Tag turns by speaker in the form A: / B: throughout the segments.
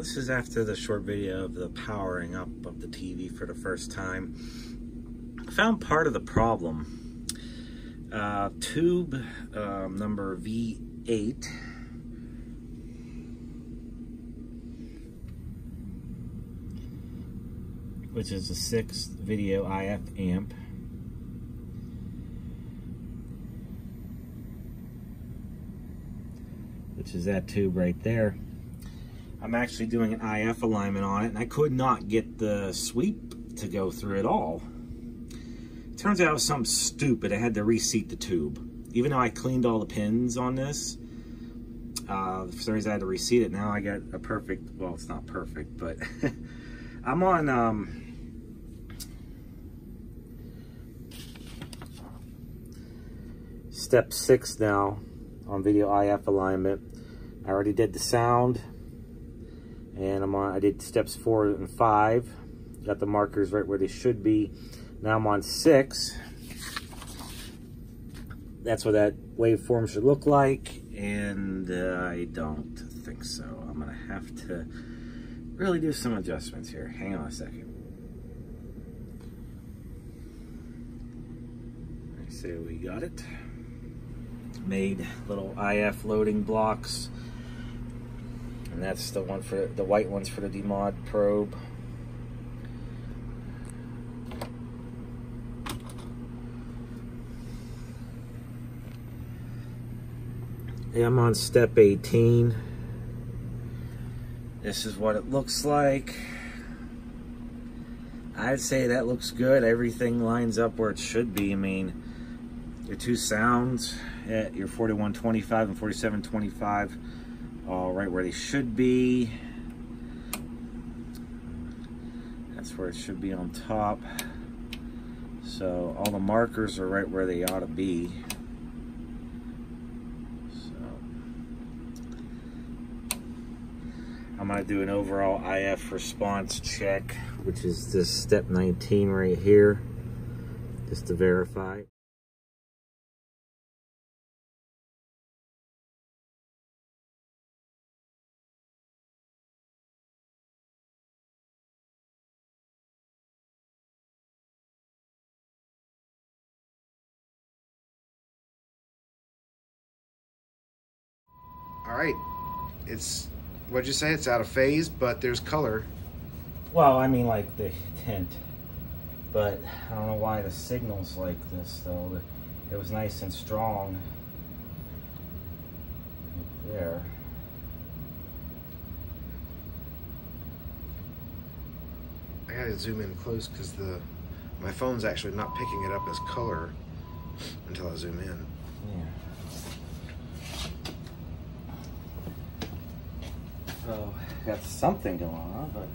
A: this is after the short video of the powering up of the TV for the first time. I found part of the problem. Uh, tube um, number V8 which is the sixth video IF amp. Which is that tube right there. I'm actually doing an IF alignment on it and I could not get the sweep to go through at all. Turns out it was something stupid. I had to reseat the tube. Even though I cleaned all the pins on this, uh, for some reason I had to reseat it. Now I got a perfect, well, it's not perfect, but I'm on um, step six now on video IF alignment. I already did the sound and I'm on, I did steps four and five. Got the markers right where they should be. Now I'm on six. That's what that waveform should look like. And uh, I don't think so. I'm gonna have to really do some adjustments here. Hang on a second. I say we got it. Made little IF loading blocks and that's the one for the white ones for the DeMod probe. I'm on step 18. This is what it looks like. I'd say that looks good. Everything lines up where it should be. I mean, your two sounds at your 4125 and 4725 all right where they should be. That's where it should be on top. So all the markers are right where they ought to be. So I'm gonna do an overall IF response check, which is this step 19 right here, just to verify.
B: It's, what'd you say? It's out of phase, but there's color.
A: Well, I mean like the tint, but I don't know why the signal's like this though. It was nice and strong right there.
B: I gotta zoom in close because the my phone's actually not picking it up as color until I zoom in.
A: Yeah. So got something going on, but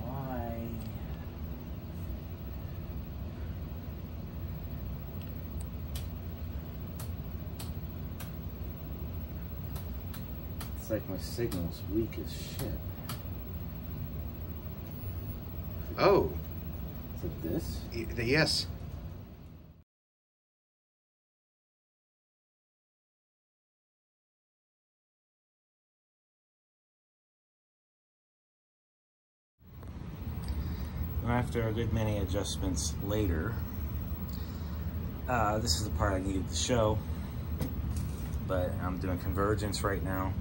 A: why? It's like my signal's weak as shit.
B: Oh,
A: Is it this?
B: y- yes.
A: After a good many adjustments later, uh, this is the part I needed to show, but I'm doing convergence right now.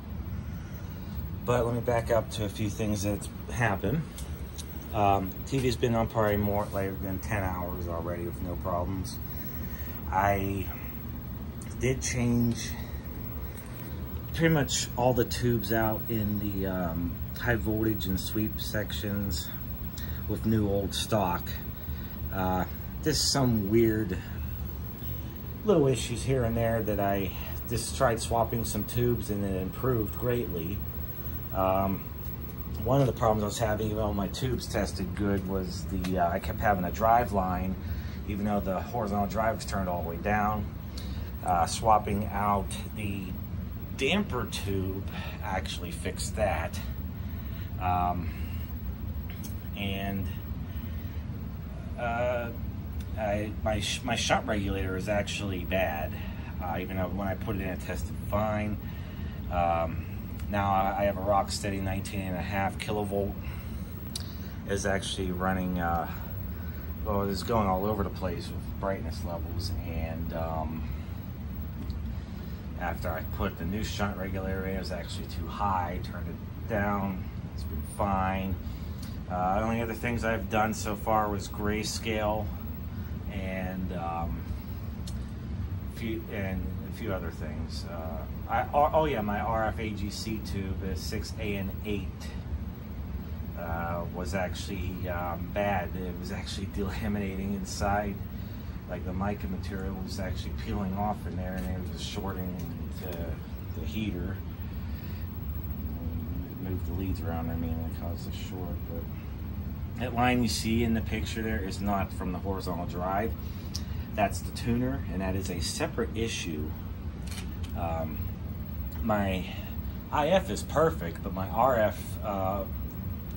A: But let me back up to a few things that happened. Um, TV's been on probably more like than 10 hours already with no problems. I did change pretty much all the tubes out in the um, high voltage and sweep sections with new old stock. Uh, just some weird little issues here and there that I just tried swapping some tubes and it improved greatly. Um, one of the problems I was having, even though my tubes tested good, was the uh, I kept having a drive line, even though the horizontal drive was turned all the way down. Uh, swapping out the damper tube actually fixed that. Um, and uh, I, my, my shunt regulator is actually bad. Uh, even though when I put it in, it tested fine. Um, Now I have a Rocksteady 19 and a half kilovolt. Is actually running, uh, well, it's going all over the place with brightness levels. And um, after I put the new shunt regulator in, it was actually too high, turned it down. It's been fine. Uh, the only other things I've done so far was grayscale and um, few and a few other things. Uh, I, oh yeah, my RF AGC tube is 6A and 8 uh, was actually um, bad. It was actually delaminating inside. Like the mica material was actually peeling off in there and it was shorting to the heater. Move the leads around, I mean, it caused a short. But that line you see in the picture there is not from the horizontal drive. That's the tuner, and that is a separate issue. Um, my IF is perfect, but my RF uh,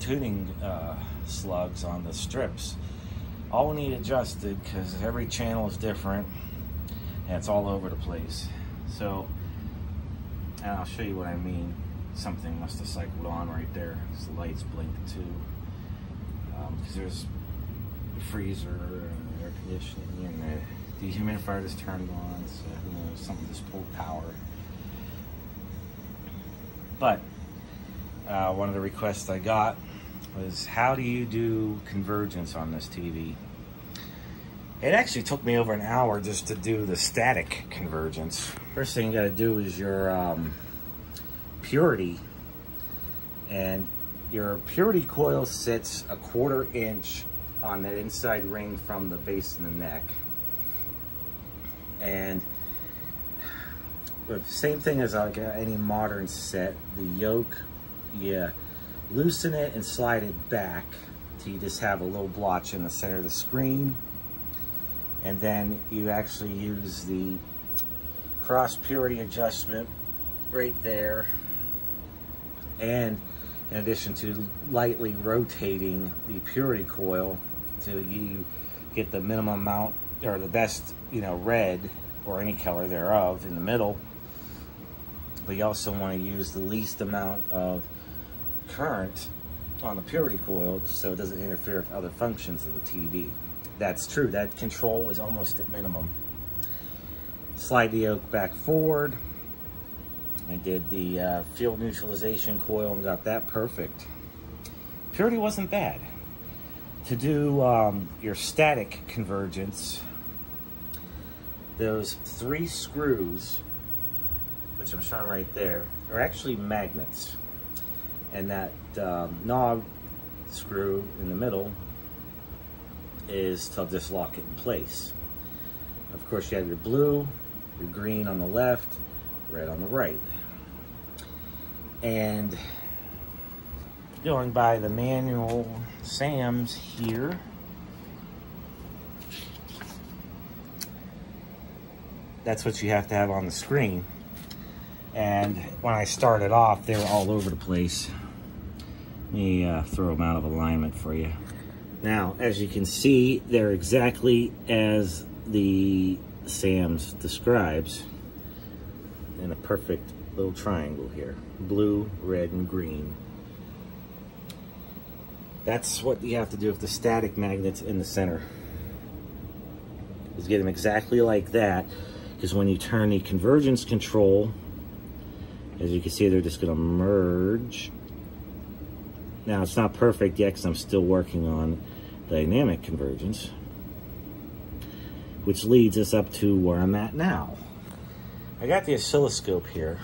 A: tuning uh, slugs on the strips all need adjusted because every channel is different and it's all over the place. So, and I'll show you what I mean. Something must have cycled on right there. The lights blink too. Because um, there's a freezer and air conditioning and the dehumidifier is turned on. So who knows, something pulled power. But uh, one of the requests I got was how do you do convergence on this TV? It actually took me over an hour just to do the static convergence. First thing you gotta do is your um, purity. And your purity coil sits a quarter inch on that inside ring from the base of the neck. And the same thing as like uh, any modern set, the yoke, yeah loosen it and slide it back till you just have a little blotch in the center of the screen. And then you actually use the cross purity adjustment right there. And in addition to lightly rotating the purity coil to you get the minimum amount or the best, you know, red or any color thereof in the middle. But you also want to use the least amount of current on the purity coil so it doesn't interfere with other functions of the TV. That's true, that control is almost at minimum. Slide the yoke back forward. I did the uh, field neutralization coil and got that perfect. Purity wasn't bad. To do um, your static convergence, those three screws, which I'm showing right there, are actually magnets and that um, knob screw in the middle is to just lock it in place. Of course, you have your blue, your green on the left, red on the right. And going by the manual SAMs here, that's what you have to have on the screen. And when I started off, they were all over the place. Let me uh, throw them out of alignment for you. Now, as you can see, they're exactly as the SAMS describes in a perfect little triangle here. Blue, red, and green. That's what you have to do with the static magnets in the center. Is get them exactly like that, because when you turn the convergence control, as you can see, they're just gonna merge now, it's not perfect yet because I'm still working on dynamic convergence, which leads us up to where I'm at now. I got the oscilloscope here.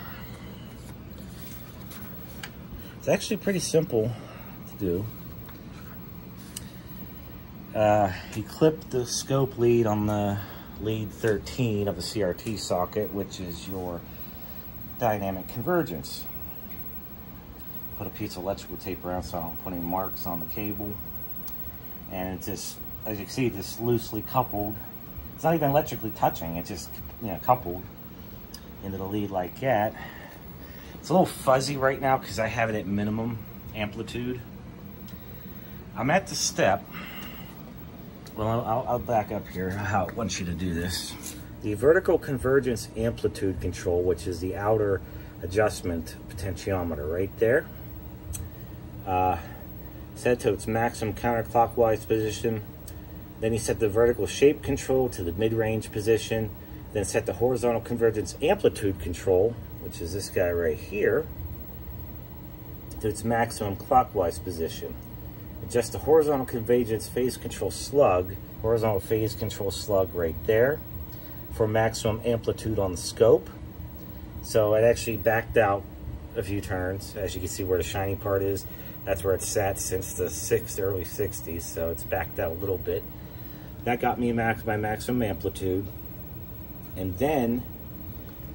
A: It's actually pretty simple to do. Uh, you clip the scope lead on the lead 13 of the CRT socket, which is your dynamic convergence put a piece of electrical tape around so I don't put any marks on the cable. And it's just, as you can see, just loosely coupled. It's not even electrically touching, it's just, you know, coupled into the lead like that. It's a little fuzzy right now because I have it at minimum amplitude. I'm at the step. Well, I'll, I'll back up here how I want you to do this. The vertical convergence amplitude control, which is the outer adjustment potentiometer right there. Uh, set to its maximum counterclockwise position. Then you set the vertical shape control to the mid-range position. Then set the horizontal convergence amplitude control, which is this guy right here, to its maximum clockwise position. Adjust the horizontal convergence phase control slug, horizontal phase control slug right there for maximum amplitude on the scope. So it actually backed out a few turns, as you can see where the shiny part is. That's where it's sat since the six, early 60s, so it's backed out a little bit. That got me max my maximum amplitude. And then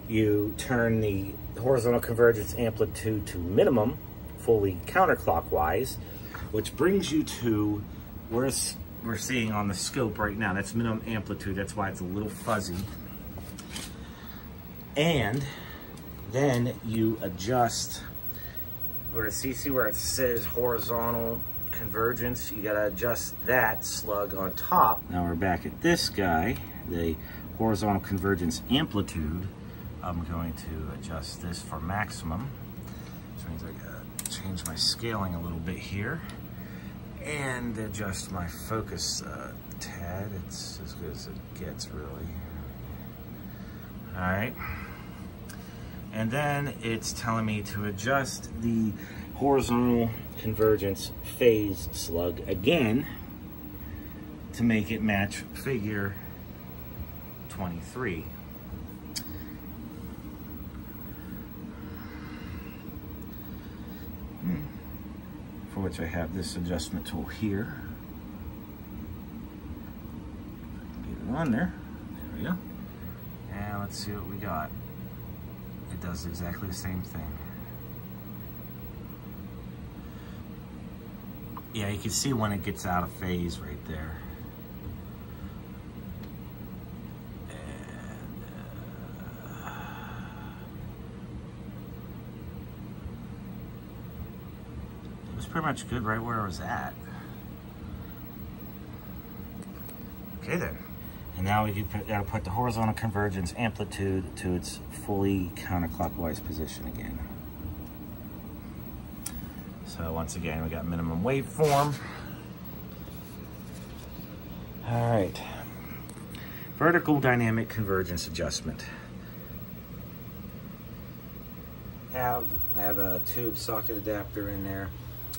A: you turn the horizontal convergence amplitude to minimum, fully counterclockwise, which brings you to where we're seeing on the scope right now. That's minimum amplitude. That's why it's a little fuzzy. And then you adjust where see, see where it says horizontal convergence, you gotta adjust that slug on top. Now we're back at this guy, the horizontal convergence amplitude. I'm going to adjust this for maximum, which means I gotta change my scaling a little bit here and adjust my focus uh, tad. It's as good as it gets, really. All right. And then it's telling me to adjust the horizontal convergence phase slug again to make it match figure 23. Hmm. For which I have this adjustment tool here. Get it on there. There we go. And let's see what we got it does exactly the same thing. Yeah, you can see when it gets out of phase right there. And, uh, it was pretty much good right where it was at. Okay then. And now we can put, gotta put the horizontal convergence amplitude to its fully counterclockwise position again. So once again, we got minimum waveform. All right. Vertical dynamic convergence adjustment. Have, have a tube socket adapter in there.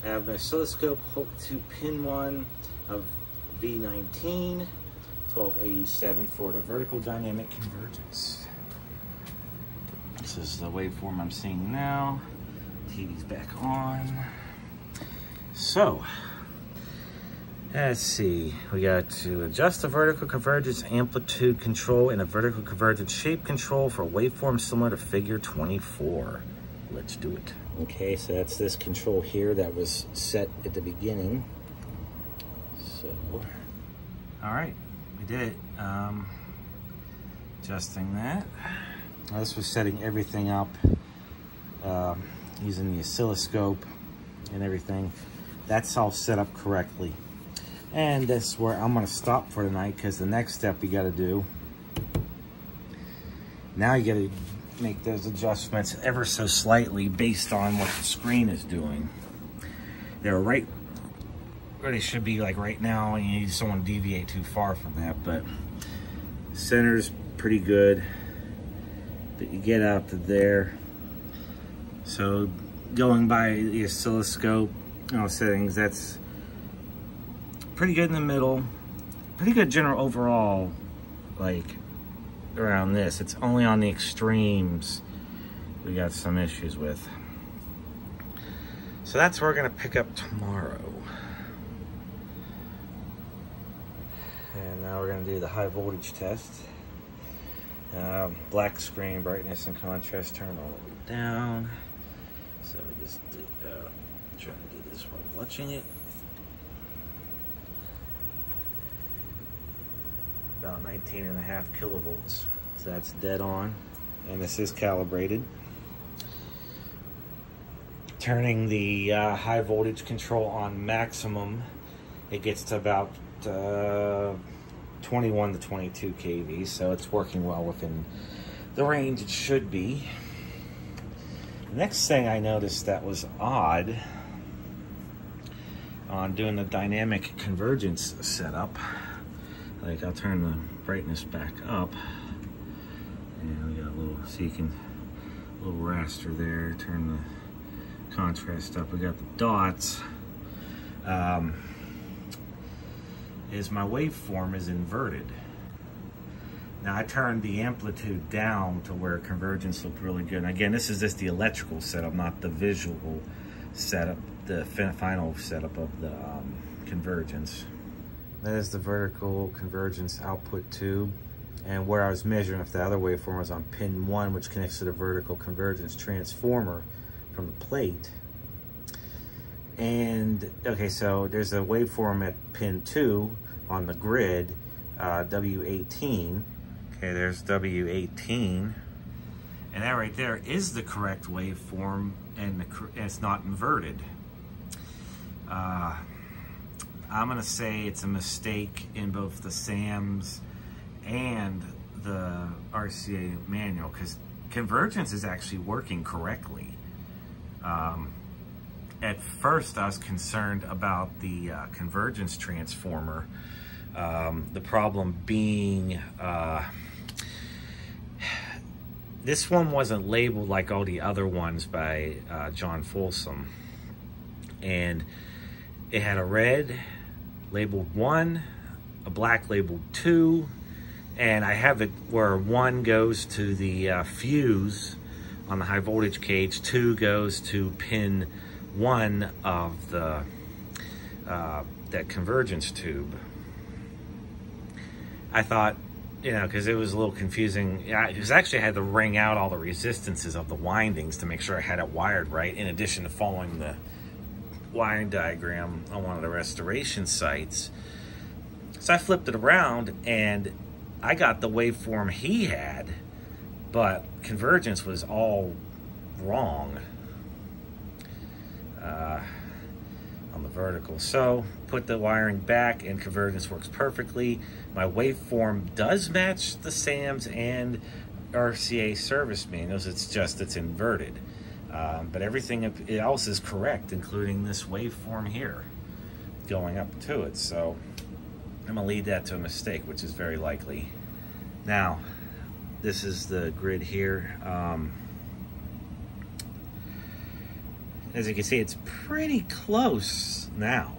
A: I have an oscilloscope hooked to pin one of V19 1287 for the vertical dynamic convergence. This is the waveform I'm seeing now. TV's back on. So, let's see. We got to adjust the vertical convergence amplitude control and a vertical convergence shape control for a waveform similar to figure 24. Let's do it. Okay, so that's this control here that was set at the beginning. So, all right we did it. Um, adjusting that. Now this was setting everything up uh, using the oscilloscope and everything. That's all set up correctly. And that's where I'm gonna stop for tonight because the next step you gotta do, now you gotta make those adjustments ever so slightly based on what the screen is doing. They're right where they should be like right now and you just don't want to deviate too far from that but center's pretty good. But you get out to there. So going by the oscilloscope you know, settings that's pretty good in the middle. Pretty good general overall like around this it's only on the extremes we got some issues with so that's where we're gonna pick up tomorrow And now we're to do the high voltage test. Um, black screen, brightness and contrast, turn all the way down. So we just uh, try to do this while watching it. About 19 and a half kilovolts. So that's dead on. And this is calibrated. Turning the uh, high voltage control on maximum, it gets to about uh, 21 to 22 kV, so it's working well within the range it should be. next thing I noticed that was odd on doing the dynamic convergence setup, like I'll turn the brightness back up, and we got a little, so you can, little raster there, turn the contrast up. We got the dots. Um, is my waveform is inverted. Now I turned the amplitude down to where convergence looked really good. And again, this is just the electrical setup, not the visual setup, the final setup of the um, convergence. That is the vertical convergence output tube. And where I was measuring if the other waveform was on pin one, which connects to the vertical convergence transformer from the plate. And okay, so there's a waveform at pin two on the grid, uh, W18. Okay, there's W18. And that right there is the correct waveform and, the, and it's not inverted. Uh, I'm gonna say it's a mistake in both the SAMs and the RCA manual because convergence is actually working correctly. Um, at first I was concerned about the uh, convergence transformer. Um, the problem being uh, this one wasn't labeled like all the other ones by uh, John Folsom. And it had a red labeled one, a black labeled two, and I have it where one goes to the uh, fuse on the high voltage cage, two goes to pin one of the uh, that convergence tube. I thought you know, because it was a little confusing. Because actually I had to ring out all the resistances of the windings to make sure I had it wired right, in addition to following the wiring diagram on one of the restoration sites. So I flipped it around and I got the waveform he had, but convergence was all wrong. Uh, on the vertical. So put the wiring back and convergence works perfectly. My waveform does match the SAMs and RCA service manuals. It's just it's inverted. Um, but everything else is correct, including this waveform here going up to it. So I'm gonna lead that to a mistake, which is very likely. Now, this is the grid here. Um, as you can see, it's pretty close now.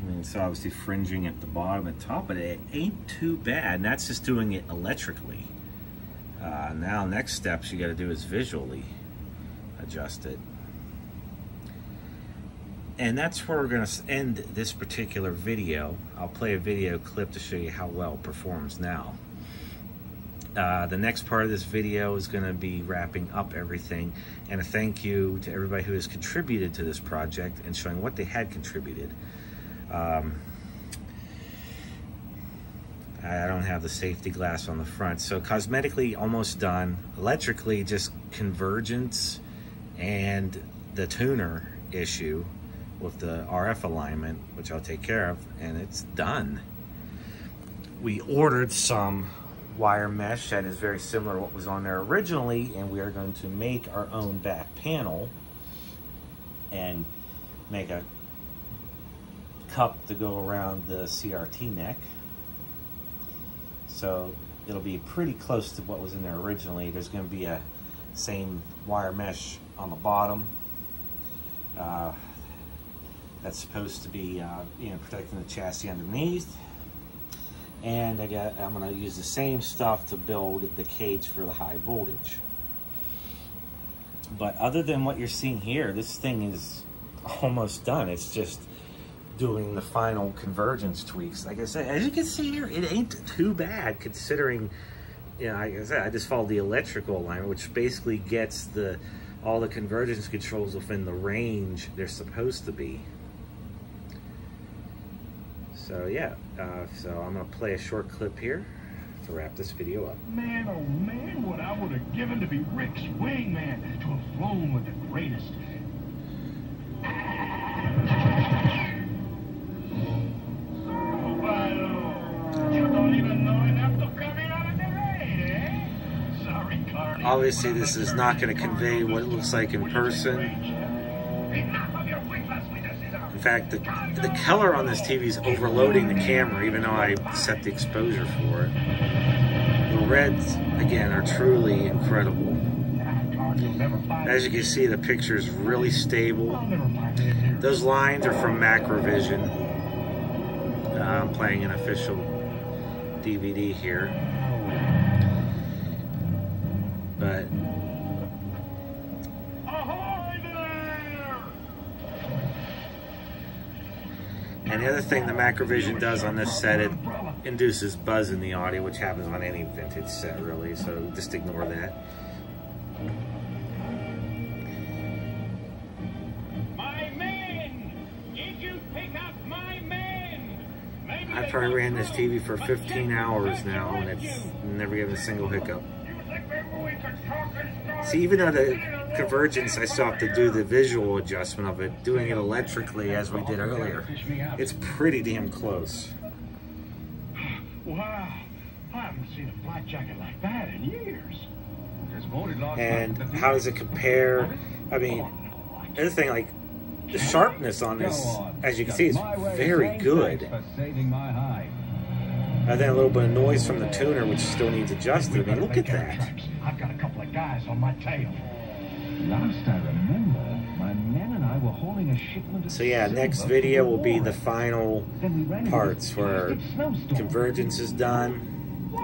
A: I mean, it's obviously fringing at the bottom and top, but it ain't too bad. And that's just doing it electrically. Uh, now, next steps you got to do is visually adjust it. And that's where we're going to end this particular video. I'll play a video clip to show you how well it performs now. Uh, the next part of this video is going to be wrapping up everything and a thank you to everybody who has contributed to this project and showing what they had contributed. Um, I don't have the safety glass on the front. So cosmetically almost done. Electrically just convergence and the tuner issue with the RF alignment, which I'll take care of, and it's done. We ordered some wire mesh that is very similar to what was on there originally and we are going to make our own back panel and make a cup to go around the CRT neck so it'll be pretty close to what was in there originally there's going to be a same wire mesh on the bottom uh, that's supposed to be uh, you know protecting the chassis underneath and I got, I'm gonna use the same stuff to build the cage for the high voltage. But other than what you're seeing here, this thing is almost done. It's just doing the final convergence tweaks. Like I said, as you can see here, it ain't too bad considering, you know, like I said, I just followed the electrical alignment, which basically gets the all the convergence controls within the range they're supposed to be. So yeah, uh, so I'm gonna play a short clip here to wrap this video up.
C: Man, oh man, what I would have given to be Rick's wingman, to have flown with the greatest.
A: Obviously, this is not going to convey what it looks like in person. In fact, the, the color on this TV is overloading the camera, even though I set the exposure for it. The reds, again, are truly incredible. As you can see, the picture is really stable. Those lines are from Macrovision. Uh, I'm playing an official DVD here. But And the other thing the Macrovision does on this set, it induces buzz in the audio, which happens on any vintage set, really, so just ignore that. I probably ran this TV for 15 hours now, and it's never given a single hiccup. See, even though the convergence, I still have to do the visual adjustment of it, doing it electrically as we did earlier. It's pretty damn close.
C: Wow, I haven't seen a black jacket like that in years.
A: And how does it compare? I mean, other thing, like, the sharpness on this, as you can see, is very good. And then a little bit of noise from the tuner, which still needs adjusting. I mean, look at that.
C: I've got a couple of guys on my tail.
D: Last I remember, my men and I were hauling a shipment of
A: So yeah, next video will be the final
D: Then we ran into
A: parts where convergence is done,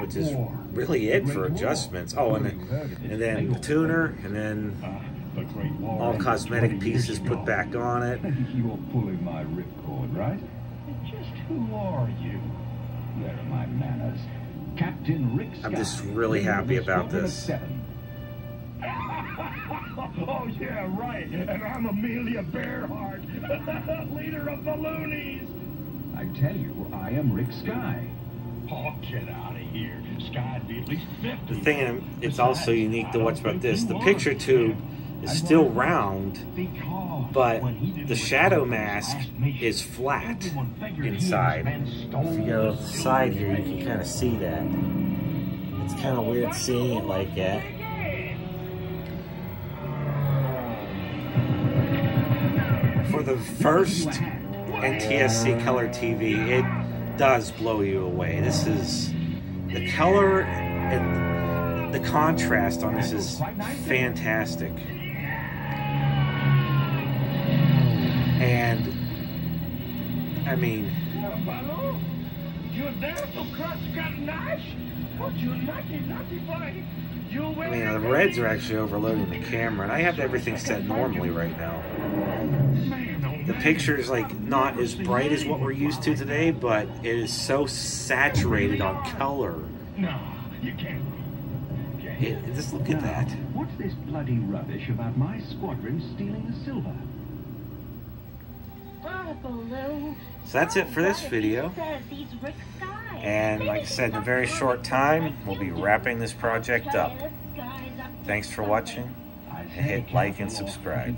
A: which is really it for adjustments. Oh, and then, and then the tuner, and then
C: ah, the Great War.
A: all cosmetic pieces put back on it.
D: You're pulling my ripcord, right?
C: Just who are you?
D: Where are my manners? Captain Rick
A: I'm just really happy about
D: Squadron of
A: this.
D: Seven.
C: oh, yeah, right. And I'm Amelia Bearheart, leader of the Loonies.
D: I tell you, I am Rick Sky.
C: Oh, get out of here. Sky'd be at least 50.
A: The thing um, it's also unique to what's about this, the picture tube is still round, but
C: when he did
A: the
C: the
A: shadow mask is flat
C: everyone figured he was
A: inside. If you go to the side here, you can kind of see that. It's kind of weird seeing it like that. For the first NTSC color TV, it does blow you away. This is the color and the contrast on this is fantastic. And I mean,
C: you're there to crush? But you naughty, naughty boy. You will
A: I mean, the reds are actually overloading the camera, and I have everything set normally right now. The picture is like not as bright as what we're used to today, but it is so saturated on color.
C: No, you can't.
A: It, just look at that.
D: What's this bloody rubbish about my squadron stealing the silver?
A: So that's it for this video. And like I said, in a very short time, we'll be wrapping this project up. Thanks for watching. Hit like and subscribe.